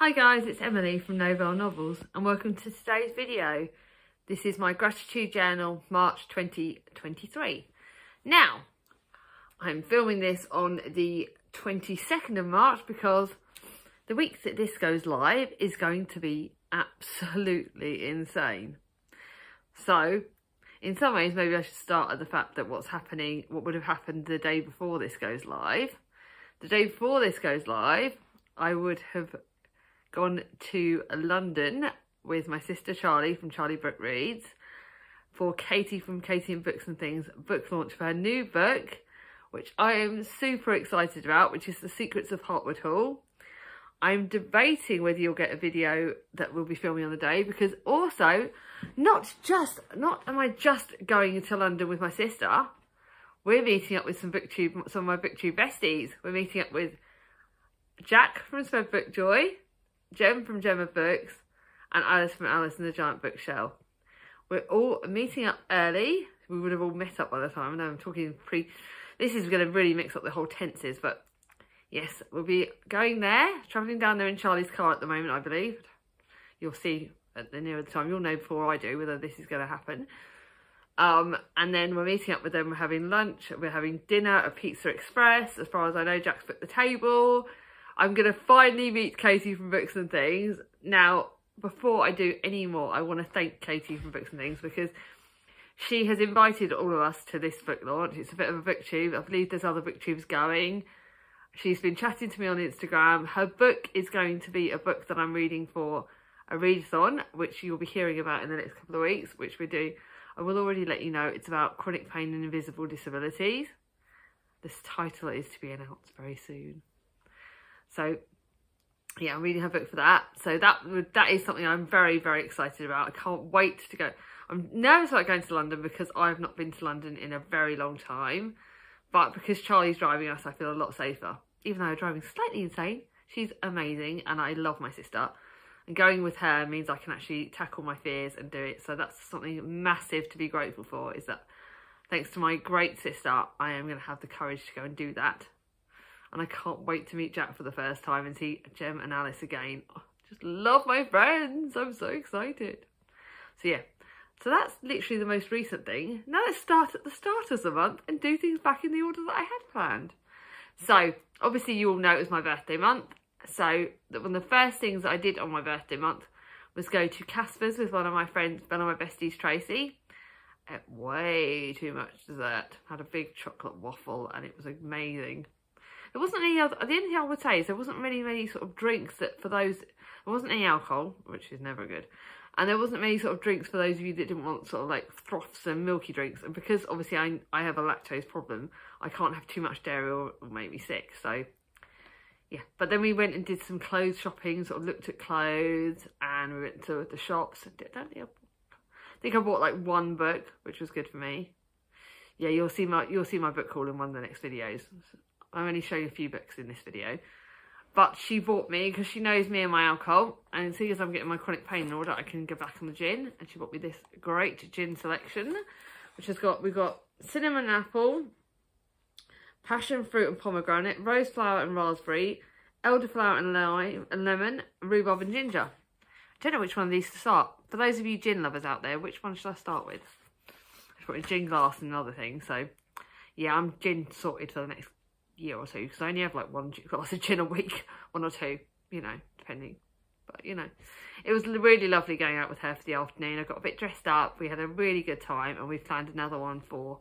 Hi guys, it's Emily from Novelle Novels and welcome to today's video. This is my gratitude journal, March 2023. Now, I'm filming this on the 22nd of March because the week that this goes live is going to be absolutely insane. So, in some ways, maybe I should start at the fact that what's happening, what would have happened the day before this goes live. The day before this goes live, I would have gone to London with my sister Charlie from Charlie Brook Reads for Katie from Katie and Books and Things book launch for her new book, which I am super excited about, which is The Secrets of Hartwood Hall. I'm debating whether you'll get a video that we'll be filming on the day because also not just, not am I just going to London with my sister, we're meeting up with some booktube, some of my booktube besties. We're meeting up with Jack from Spread Book Joy, Jem from Gem of Books, and Alice from Alice and the Giant Bookshelf. We're all meeting up early. We would have all met up by the time. I know I'm talking pre. This is going to really mix up the whole tenses, but yes, we'll be going there, travelling down there in Charlie's car at the moment, I believe. You'll see at the nearer the time. You'll know before I do whether this is going to happen. Um, and then we're meeting up with them. We're having lunch. We're having dinner at Pizza Express. As far as I know, Jack's booked the table. I'm going to finally meet Katie from Books and Things. Now, before I do any more, I want to thank Katie from Books and Things because she has invited all of us to this book launch. It's a bit of a booktube. I believe there's other booktubes going. She's been chatting to me on Instagram. Her book is going to be a book that I'm reading for a readathon, which you'll be hearing about in the next couple of weeks, which we do I will already let you know it's about chronic pain and invisible disabilities. This title is to be announced very soon. So yeah, I'm reading her book for that. So that that is something I'm very, very excited about. I can't wait to go. I'm nervous about going to London because I've not been to London in a very long time. But because Charlie's driving us, I feel a lot safer. Even though I'm driving slightly insane, she's amazing and I love my sister. And going with her means I can actually tackle my fears and do it. So that's something massive to be grateful for is that thanks to my great sister, I am going to have the courage to go and do that. And I can't wait to meet Jack for the first time and see Jem and Alice again. Oh, just love my friends. I'm so excited. So yeah, so that's literally the most recent thing. Now let's start at the start of the month and do things back in the order that I had planned. So obviously you all know it was my birthday month so one of the first things that I did on my birthday month was go to Casper's with one of my friends, one of my besties, Tracy. Ate way too much dessert. Had a big chocolate waffle and it was amazing. There wasn't any other, the only thing I would say is there wasn't really many sort of drinks that for those, there wasn't any alcohol, which is never good. And there wasn't many sort of drinks for those of you that didn't want sort of like froths and milky drinks. And because obviously I, I have a lactose problem, I can't have too much dairy or, or make me sick. So yeah, but then we went and did some clothes shopping, sort of looked at clothes and we went to the shops. and did that. I think I bought like one book, which was good for me. Yeah, you'll see my you'll see my book haul in one of the next videos. I'm only showing a few books in this video. But she bought me, because she knows me and my alcohol, and seeing as I'm getting my chronic pain in order, I can go back on the gin. And she bought me this great gin selection, which has got, we've got cinnamon apple, passion fruit and pomegranate, rose flower and raspberry, elderflower and lime and lemon, rhubarb and ginger. I don't know which one of these to start. For those of you gin lovers out there, which one should I start with? I've got a gin glass and another thing, so yeah, I'm gin sorted for the next year or two because I only have like one glass of gin a week, one or two, you know, depending. But you know, it was really lovely going out with her for the afternoon. I got a bit dressed up. We had a really good time, and we've planned another one for,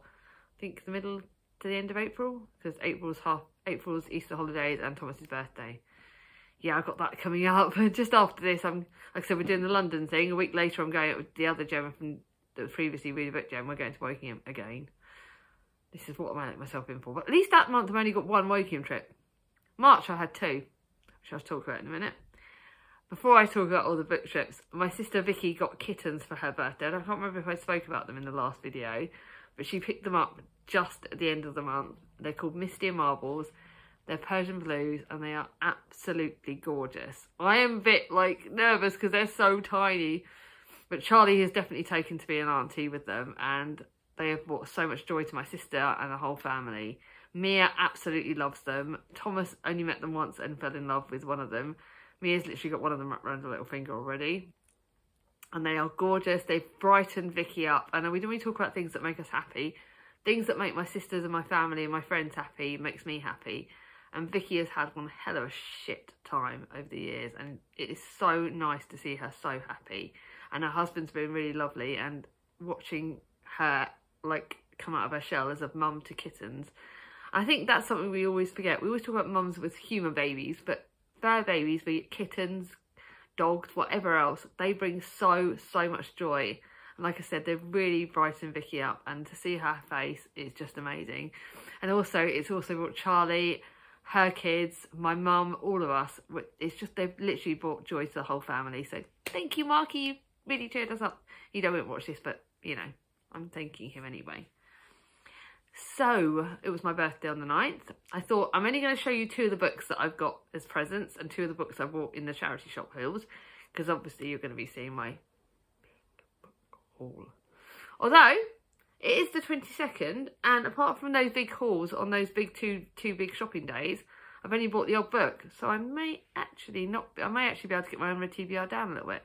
I think, the middle to the end of April because April's half April's Easter holidays and Thomas's birthday. Yeah, I've got that coming up. Just after this, I'm like I said, we're doing the London thing. A week later, I'm going out with the other Gemma from was previously really booked Gem. We're going to Wokingham again. This is what I'm letting myself in for. But at least that month, I've only got one Wokingham trip. March, I had two, which I'll talk about in a minute. Before I talk about all the book trips, my sister Vicky got kittens for her birthday. I can't remember if I spoke about them in the last video, but she picked them up just at the end of the month. They're called Misty and Marbles. They're Persian blues and they are absolutely gorgeous. I am a bit like nervous because they're so tiny. But Charlie has definitely taken to be an auntie with them and they have brought so much joy to my sister and the whole family. Mia absolutely loves them. Thomas only met them once and fell in love with one of them. Mia's literally got one of them wrapped around her little finger already. And they are gorgeous. They've brightened Vicky up. And we normally talk about things that make us happy. Things that make my sisters and my family and my friends happy makes me happy. And Vicky has had one hell of a shit time over the years. And it is so nice to see her so happy. And her husband's been really lovely. And watching her like come out of her shell as a mum to kittens. I think that's something we always forget. We always talk about mums with human babies, but their babies, be it kittens, dogs, whatever else, they bring so, so much joy. And like I said, they've really brightened Vicky up and to see her face is just amazing. And also, it's also brought Charlie, her kids, my mum, all of us. It's just, they've literally brought joy to the whole family. So thank you, Marky. You really cheered us up. You don't watch this, but you know, I'm thanking him anyway. So, it was my birthday on the 9th. I thought I'm only going to show you two of the books that I've got as presents and two of the books I bought in the charity shop hills because obviously you're going to be seeing my big book haul. Although, it is the 22nd and apart from those big hauls on those big two two big shopping days, I've only bought the old book. So I may actually not, I may actually be able to get my own TBR down a little bit.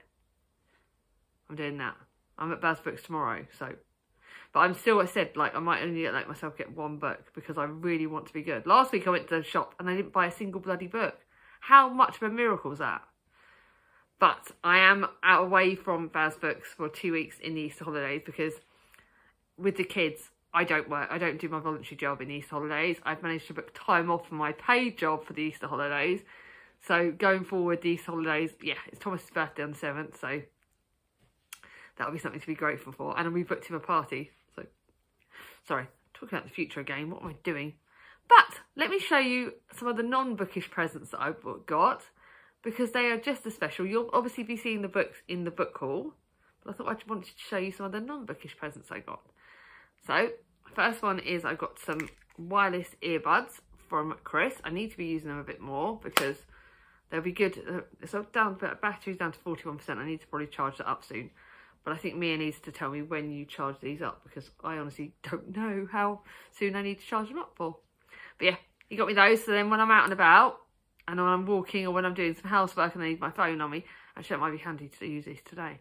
I'm doing that. I'm at Baz Books tomorrow, so but I'm still, I said, like, I might only let myself get one book because I really want to be good. Last week I went to the shop and I didn't buy a single bloody book. How much of a miracle is that? But I am out away from Baz Books for two weeks in the Easter holidays because with the kids, I don't work. I don't do my voluntary job in the Easter holidays. I've managed to book time off for my paid job for the Easter holidays. So going forward, these holidays, yeah, it's Thomas's birthday on the 7th, so that'll be something to be grateful for. And we booked him a party Sorry, talking about the future again. What am I doing? But let me show you some of the non-bookish presents that I've got because they are just as special. You'll obviously be seeing the books in the book haul, but I thought I wanted to show you some of the non-bookish presents I got. So, first one is I got some wireless earbuds from Chris. I need to be using them a bit more because they'll be good. So down, battery's down to 41%. I need to probably charge that up soon. But I think Mia needs to tell me when you charge these up because I honestly don't know how soon I need to charge them up for. But yeah, he got me those. So then when I'm out and about and when I'm walking or when I'm doing some housework and I need my phone on me, actually it might be handy to use these today.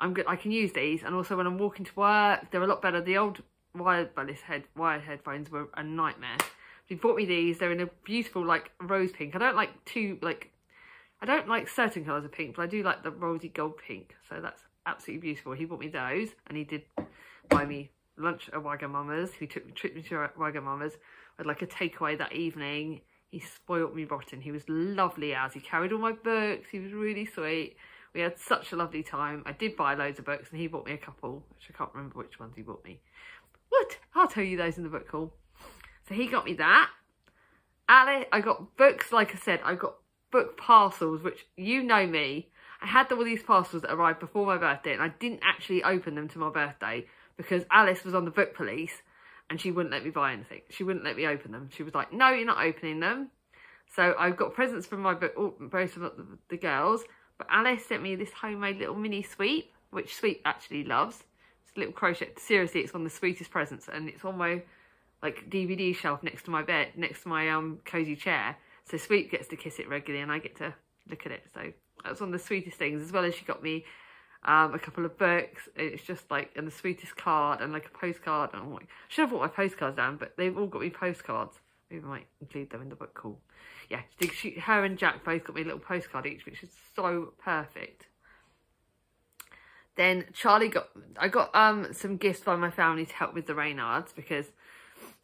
I'm good. I can use these and also when I'm walking to work, they're a lot better. The old wireless head wired headphones were a nightmare. He bought me these. They're in a beautiful like rose pink. I don't like too like I don't like certain colours of pink, but I do like the rosy gold pink. So that's absolutely beautiful. He bought me those and he did buy me lunch at Wagamama's. He took, took me to Wagamama's. I had like a takeaway that evening. He spoilt me rotten. He was lovely as. He carried all my books. He was really sweet. We had such a lovely time. I did buy loads of books and he bought me a couple, which I can't remember which ones he bought me. What? I'll tell you those in the book haul. So he got me that. Alice, I got books, like I said, I got book parcels, which you know me. I had all these parcels that arrived before my birthday and I didn't actually open them to my birthday because Alice was on the book police and she wouldn't let me buy anything. She wouldn't let me open them. She was like, no, you're not opening them. So I've got presents from my book, oh, both of the, the girls. But Alice sent me this homemade little mini sweep, which Sweep actually loves. It's a little crochet. Seriously, it's one of the sweetest presents and it's on my like DVD shelf next to my bed, next to my um cozy chair. So Sweep gets to kiss it regularly and I get to look at it. So that was one of the sweetest things, as well as she got me um, a couple of books. It's just like, and the sweetest card and like a postcard. And I'm like, I should have brought my postcards down, but they've all got me postcards. Maybe I might include them in the book haul. Yeah, she, her and Jack both got me a little postcard each, which is so perfect. Then Charlie got, I got um some gifts by my family to help with the Raynaud's because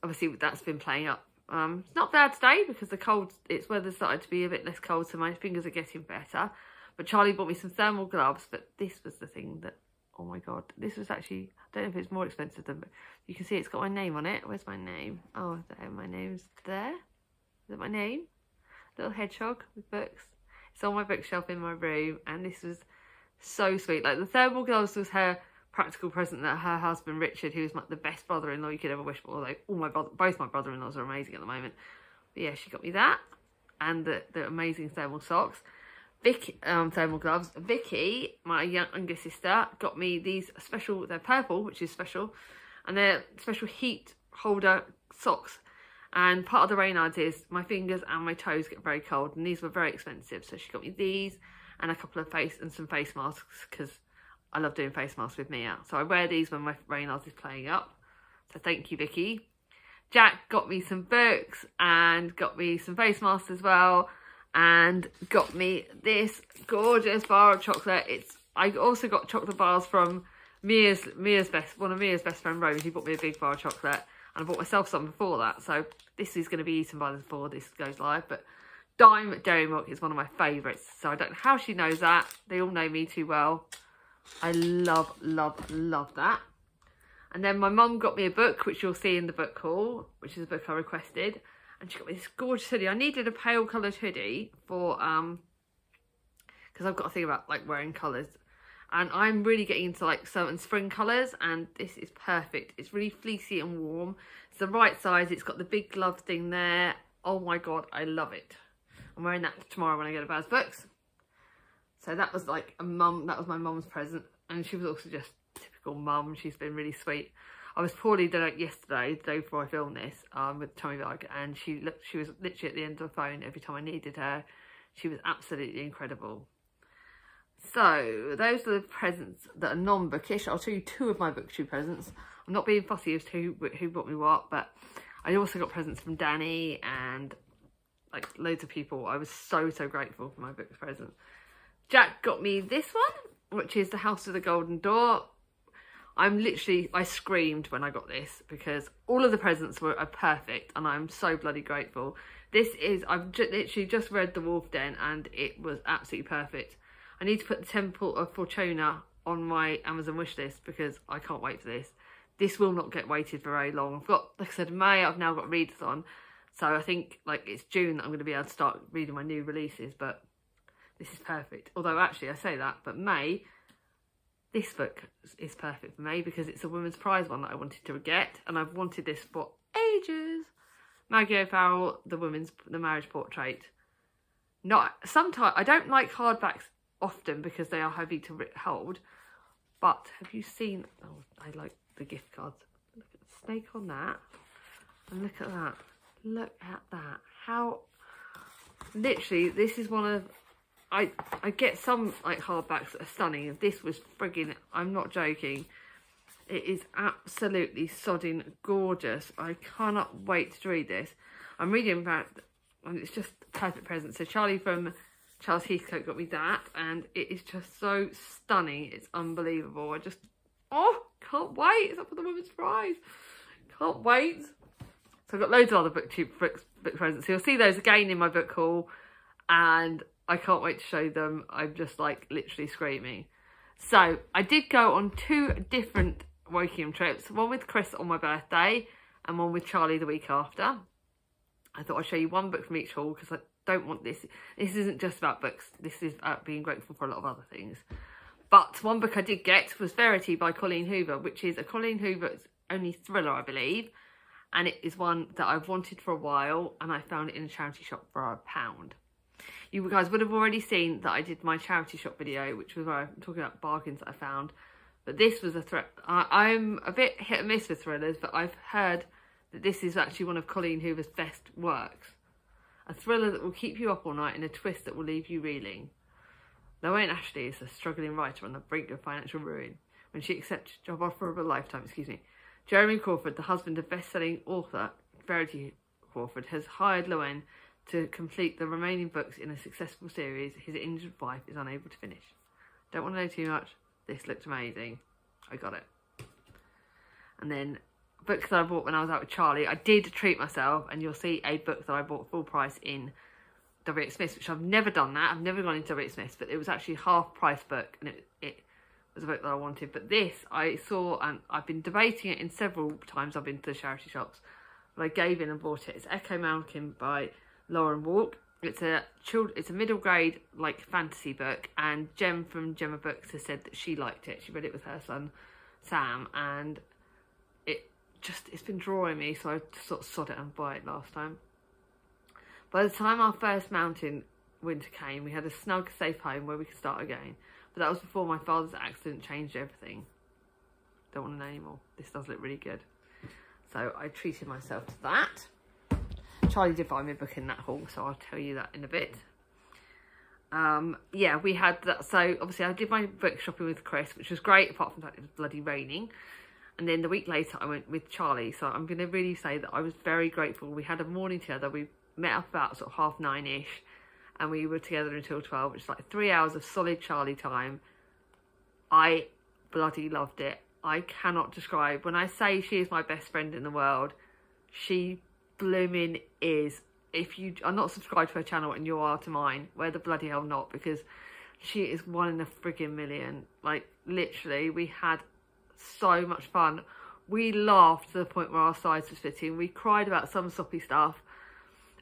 obviously that's been playing up um, it's not bad today because the cold, it's weather started to be a bit less cold, so my fingers are getting better. But Charlie bought me some thermal gloves, but this was the thing that, oh my God, this was actually, I don't know if it's more expensive than, but you can see it's got my name on it. Where's my name? Oh, there, my name's there. Is that my name? Little hedgehog with books. It's on my bookshelf in my room, and this was so sweet. Like the thermal gloves was her practical present that her husband Richard, who is like the best brother-in-law you could ever wish for, although all my brother, both my brother-in-laws are amazing at the moment. But yeah, she got me that and the, the amazing thermal socks. Vicky, um, thermal gloves. Vicky, my younger sister, got me these special, they're purple, which is special, and they're special heat holder socks. And part of the Raynaud's is my fingers and my toes get very cold and these were very expensive. So she got me these and a couple of face and some face masks because I love doing face masks with Mia. So I wear these when my Raynaud's is playing up. So thank you, Vicky. Jack got me some books and got me some face masks as well and got me this gorgeous bar of chocolate. It's I also got chocolate bars from Mia's Mia's best one of Mia's best friend Rose. He bought me a big bar of chocolate and I bought myself some before that. So this is going to be eaten by the before this goes live. But Daim Dairy Milk is one of my favourites. So I don't know how she knows that. They all know me too well. I love, love, love that. And then my mum got me a book, which you'll see in the book haul, which is a book I requested and she got me this gorgeous hoodie. I needed a pale coloured hoodie for, um, because I've got to think about like wearing colours. And I'm really getting into like certain spring colours and this is perfect. It's really fleecy and warm. It's the right size. It's got the big glove thing there. Oh my God, I love it. I'm wearing that tomorrow when I go to Baz Books. So that was like a mum, that was my mum's present. And she was also just typical mum. She's been really sweet. I was poorly done yesterday, the day before I filmed this, um, with Tommy bug, and she looked, she was literally at the end of the phone every time I needed her. She was absolutely incredible. So, those are the presents that are non-bookish. I'll show you two of my booktube presents. I'm not being fussy as to who, who bought me what, but I also got presents from Danny and like loads of people. I was so, so grateful for my book present. Jack got me this one, which is The House of the Golden Door. I'm literally, I screamed when I got this because all of the presents were perfect and I'm so bloody grateful. This is, I've ju literally just read The Wolf Den and it was absolutely perfect. I need to put the Temple of Fortuna on my Amazon wish list because I can't wait for this. This will not get waited for very long. I've got, like I said, May, I've now got readers on. So I think like it's June that I'm going to be able to start reading my new releases, but this is perfect. Although actually I say that, but May, this book is perfect for May because it's a women's prize one that I wanted to get and I've wanted this for ages. Maggie O'Farrell, the women's the marriage portrait. Not sometimes I don't like hardbacks often because they are heavy to hold. But have you seen? Oh, I like the gift cards. Look at the snake on that, and look at that. Look at that. How literally this is one of I I get some like hardbacks that are stunning. This was frigging, I'm not joking. It is absolutely sodding gorgeous. I cannot wait to read this. I'm reading about, and it's just perfect present. So Charlie from Charles Heathcote got me that, and it is just so stunning. It's unbelievable. I just, oh, can't wait. It's up for the Women's Prize. Can't wait. So I've got loads of other book, book, book presents. So you'll see those again in my book haul. And I can't wait to show them. I'm just like literally screaming. So I did go on two different Wokingham trips. One with Chris on my birthday and one with Charlie the week after. I thought I'd show you one book from each haul because I don't want this. This isn't just about books. This is about being grateful for a lot of other things. But one book I did get was Verity by Colleen Hoover, which is a Colleen Hoover's only thriller, I believe. And it is one that I've wanted for a while and I found it in a charity shop for a pound. You guys would have already seen that I did my charity shop video, which was where I'm talking about bargains that I found. But this was a threat. I'm a bit hit and miss with thrillers, but I've heard that this is actually one of Colleen Hoover's best works. A thriller that will keep you up all night and a twist that will leave you reeling. Lowen Ashleigh is a struggling writer on the brink of financial ruin when she accepts a job offer of a lifetime, excuse me. Jeremy Crawford, the husband of best-selling author Verity Crawford, has hired Lowen to complete the remaining books in a successful series his injured wife is unable to finish. Don't want to know too much. This looked amazing. I got it. And then books that I bought when I was out with Charlie. I did treat myself and you'll see a book that I bought full price in W.H. Smith, which I've never done that. I've never gone into W.H. Smith, but it was actually half price book and it, it was a book that I wanted. But this I saw and I've been debating it in several times I've been to the charity shops. But I gave in and bought it. It's Echo Mountain by Lauren Wolk. It's a child, it's a middle grade like fantasy book, and Jem from Gem of Books has said that she liked it. She read it with her son Sam, and it just it's been drawing me, so I sort of sod it and buy it last time. By the time our first mountain winter came, we had a snug, safe home where we could start again. But that was before my father's accident changed everything. Don't want to know anymore. This does look really good. So I treated myself to that. Charlie did buy me a book in that haul, so I'll tell you that in a bit. Um, yeah, we had that. So obviously I did my book shopping with Chris, which was great, apart from that it was bloody raining. And then the week later I went with Charlie. So I'm going to really say that I was very grateful. We had a morning together. We met up about sort of half nine-ish and we were together until 12, which is like three hours of solid Charlie time. I bloody loved it. I cannot describe. When I say she is my best friend in the world, she blooming is. If you are not subscribed to her channel and you are to mine, where the bloody hell not? Because she is one in a frigging million. Like, literally, we had so much fun. We laughed to the point where our sides were splitting. We cried about some soppy stuff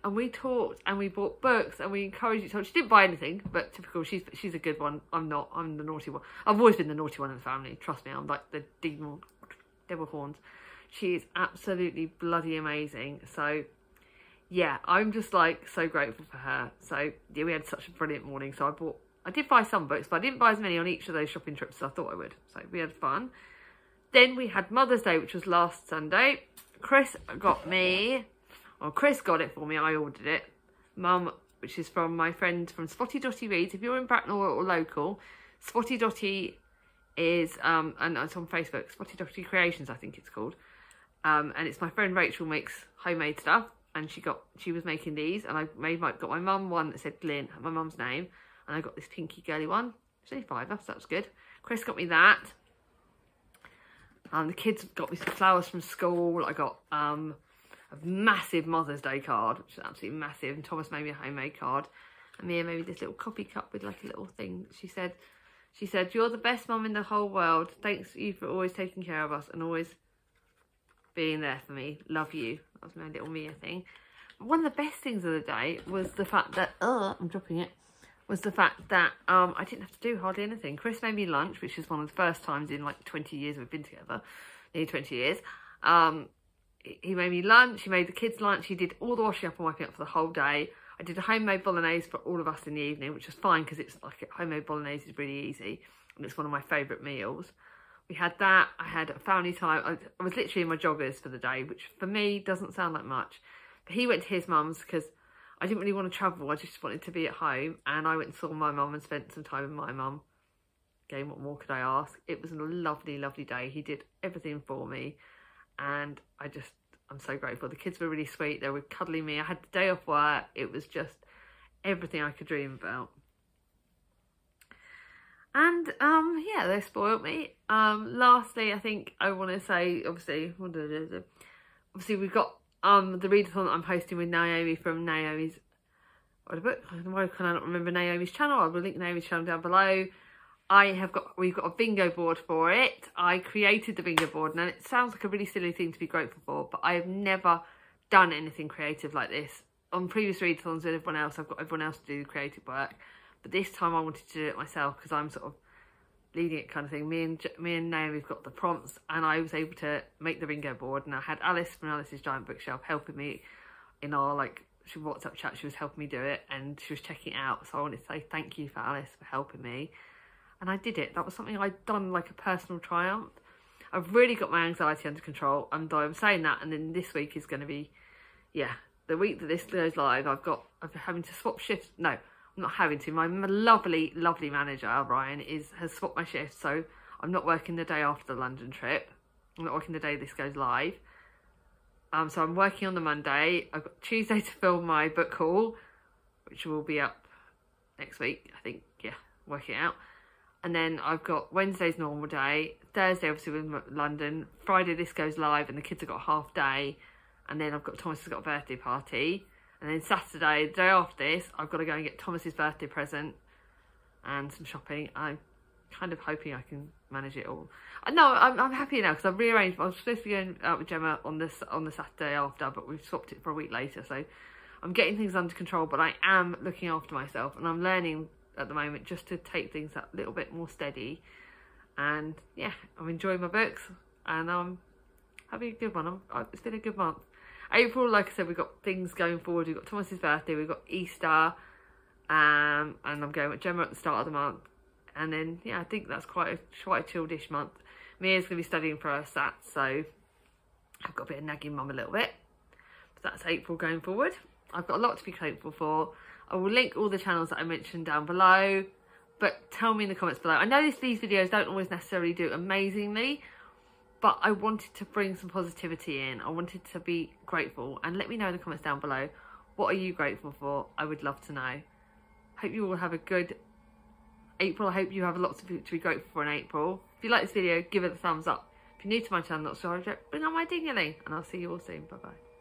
and we talked and we bought books and we encouraged each other. She didn't buy anything, but typical. She's she's a good one. I'm not. I'm the naughty one. I've always been the naughty one in the family. Trust me. I'm like the demon, devil horns. She is absolutely bloody amazing. So yeah, I'm just like so grateful for her. So yeah, we had such a brilliant morning. So I bought. I did buy some books, but I didn't buy as many on each of those shopping trips as I thought I would. So we had fun. Then we had Mother's Day, which was last Sunday. Chris got me or Chris got it for me. I ordered it. Mum, which is from my friend from Spotty Dotty Reads. If you're in Bracknell or, local, Spotty Dotty is, um, and it's on Facebook, Spotty Dotty Creations, I think it's called. Um, and it's my friend Rachel makes homemade stuff. And she got, she was making these. And I made my, got my mum one that said Glyn, my mum's name. And I got this pinky girly one. It's only five, so that was good. Chris got me that. Um, the kids got me some flowers from school. I got um, a massive Mother's Day card, which is absolutely massive. And Thomas made me a homemade card. And Mia made me this little coffee cup with like a little thing. She said, she said, you're the best mum in the whole world. Thanks you for always taking care of us and always being there for me. Love you. That was my little Mia thing. One of the best things of the day was the fact that, oh, I'm dropping it, was the fact that um, I didn't have to do hardly anything. Chris made me lunch, which is one of the first times in like 20 years we've been together, nearly 20 years. Um, he made me lunch, he made the kids lunch, he did all the washing up and wiping up for the whole day. I did a homemade bolognese for all of us in the evening, which was fine because it's like homemade bolognese is really easy and it's one of my favourite meals. We had that, I had a family time, I, I was literally in my joggers for the day, which for me doesn't sound like much. But he went to his mum's because I didn't really want to travel, I just wanted to be at home and I went and saw my mum and spent some time with my mum. Again, what more could I ask? It was a lovely, lovely day. He did everything for me and I just I'm so grateful. The kids were really sweet. They were cuddling me. I had the day off work. It was just everything I could dream about. And um, yeah, they spoiled me. Um, lastly, I think I want to say, obviously, obviously we've got um the readathon that I'm hosting with Naomi from Naomi's what book. Why can I not remember Naomi's channel? I will link Naomi's channel down below. I have got, we've got a bingo board for it. I created the bingo board and it sounds like a really silly thing to be grateful for, but I have never done anything creative like this. On previous readathons with everyone else, I've got everyone else to do the creative work. But this time I wanted to do it myself because I'm sort of leading it kind of thing. Me and me and Naomi've got the prompts and I was able to make the bingo board and I had Alice from Alice's Giant Bookshelf helping me in our like she WhatsApp chat, she was helping me do it and she was checking it out. So I wanted to say thank you for Alice for helping me and I did it. That was something I'd done like a personal triumph. I've really got my anxiety under control and I'm saying that and then this week is going to be, yeah, the week that this goes live, I've got, I'm having to swap shifts. No, not having to. My lovely, lovely manager, Ryan, is has swapped my shift. So I'm not working the day after the London trip. I'm not working the day this goes live. Um, so I'm working on the Monday. I've got Tuesday to film my book haul, which will be up next week, I think. Yeah, working out and then I've got Wednesday's normal day, Thursday obviously with London, Friday this goes live and the kids have got half day, and then I've got Thomas's got a birthday party, and then Saturday, the day after this, I've got to go and get Thomas's birthday present and some shopping. I'm kind of hoping I can manage it all. Uh, no, I'm, I'm happy now because I've rearranged. I was supposed to be going out with Gemma on this on the Saturday after, but we've swapped it for a week later. So I'm getting things under control, but I am looking after myself and I'm learning at the moment just to take things a little bit more steady and yeah I'm enjoying my books and I'm having a good one I'm, it's been a good month April like I said we've got things going forward we've got Thomas's birthday we've got Easter um, and I'm going with Gemma at the start of the month and then yeah I think that's quite a quite a childish month Mia's going to be studying for her SAT so I've got a bit of nagging mum a little bit But that's April going forward. I've got a lot to be grateful for. I will link all the channels that I mentioned down below, but tell me in the comments below. I know this, these videos don't always necessarily do amazingly, but I wanted to bring some positivity in. I wanted to be grateful and let me know in the comments down below. What are you grateful for? I would love to know. Hope you all have a good April. I hope you have lots of people to be grateful for in April. If you like this video, give it a thumbs up. If you're new to my channel, not sure, bring on my ding and I'll see you all soon. Bye bye.